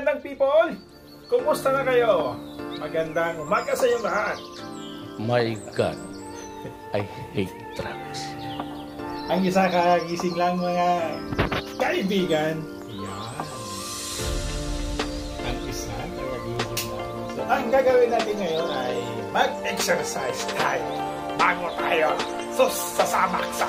magandang people! Kumusta na kayo? Magandang umaga sa inyong lahat. My God, I hate drugs. Ang isa kagising lang mga kaibigan. Yan. Ang isa kagising lang. So, ang gagawin natin ngayon ay mag-exercise tayo. Bago tayo sus sasamak sa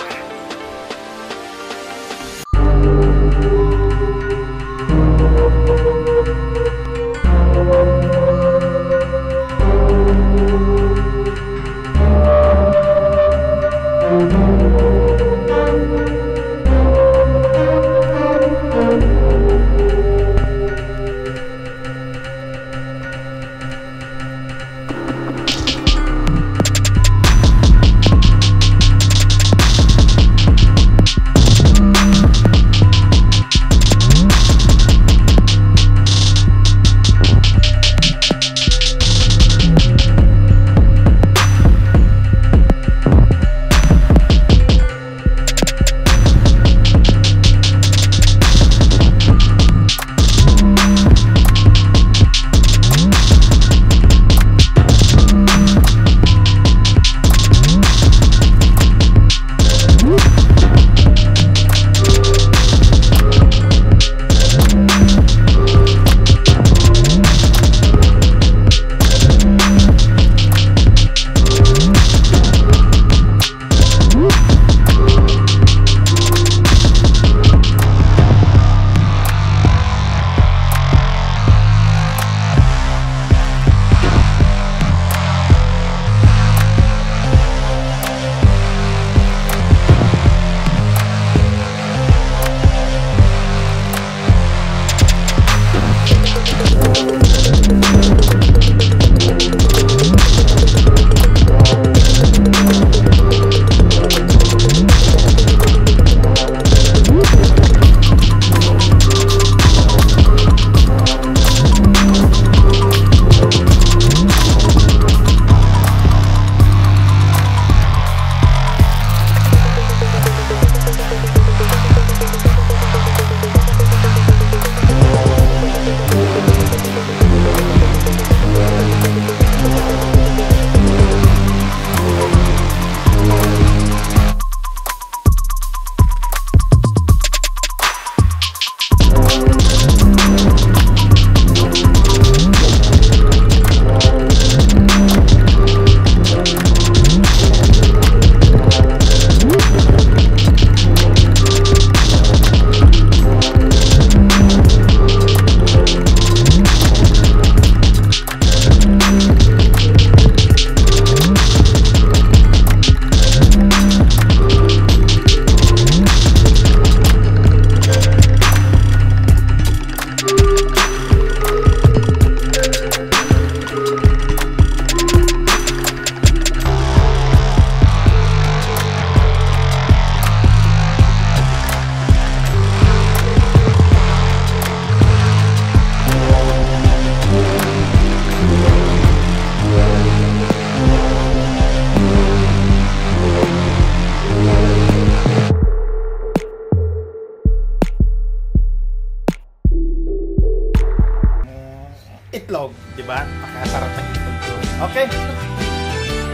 itlog, di ba? Makasarap ng itlog to. Okay.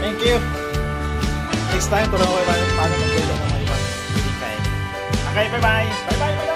Thank you. Next time, turuan ko paano mag-build ng mga ibang Okay, bye-bye. Bye-bye, bye-bye.